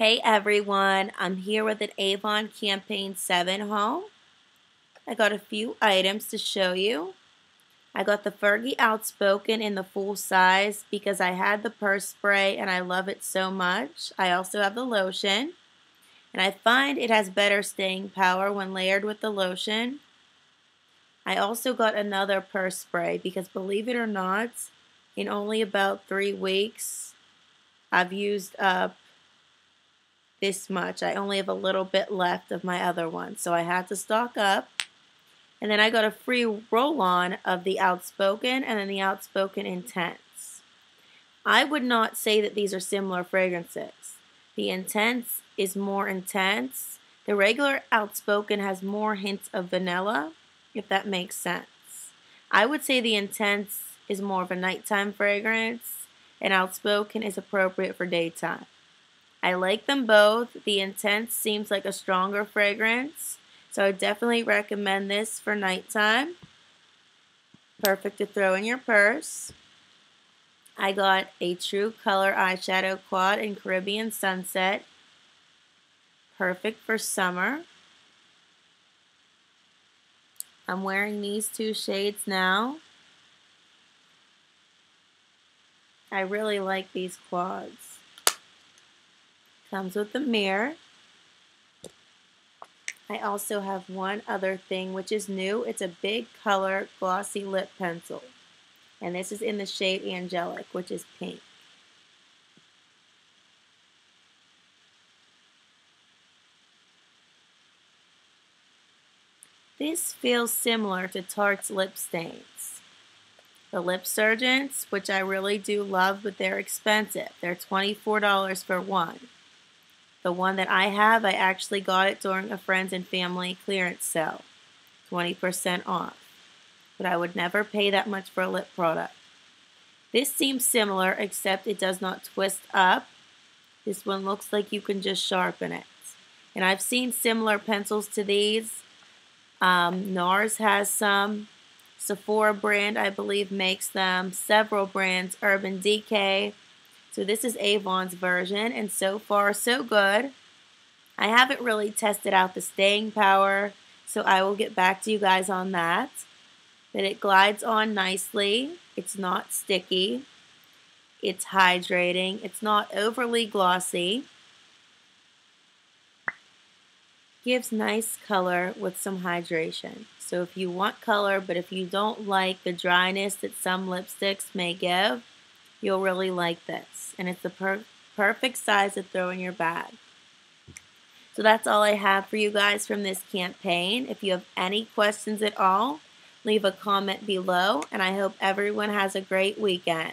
Hey everyone, I'm here with an Avon Campaign 7 haul. I got a few items to show you. I got the Fergie Outspoken in the full size because I had the purse spray and I love it so much. I also have the lotion and I find it has better staying power when layered with the lotion. I also got another purse spray because believe it or not, in only about three weeks, I've used up this much. I only have a little bit left of my other one, so I had to stock up. And then I got a free roll-on of the Outspoken and then the Outspoken Intense. I would not say that these are similar fragrances. The Intense is more intense. The regular Outspoken has more hints of vanilla, if that makes sense. I would say the Intense is more of a nighttime fragrance, and Outspoken is appropriate for daytime. I like them both. The Intense seems like a stronger fragrance, so I definitely recommend this for nighttime. Perfect to throw in your purse. I got a True Color Eyeshadow Quad in Caribbean Sunset. Perfect for summer. I'm wearing these two shades now. I really like these quads. Comes with the mirror. I also have one other thing which is new. It's a big color glossy lip pencil. And this is in the shade Angelic, which is pink. This feels similar to Tarte's lip stains. The LipSurgence, which I really do love, but they're expensive. They're $24 for one. The one that I have, I actually got it during a friends and family clearance sale. 20% off. But I would never pay that much for a lip product. This seems similar, except it does not twist up. This one looks like you can just sharpen it. And I've seen similar pencils to these. Um, NARS has some. Sephora brand, I believe, makes them. Several brands, Urban Decay, so this is Avon's version, and so far, so good. I haven't really tested out the staying power, so I will get back to you guys on that. But it glides on nicely. It's not sticky. It's hydrating. It's not overly glossy. Gives nice color with some hydration. So if you want color, but if you don't like the dryness that some lipsticks may give, You'll really like this. And it's the per perfect size to throw in your bag. So that's all I have for you guys from this campaign. If you have any questions at all, leave a comment below. And I hope everyone has a great weekend.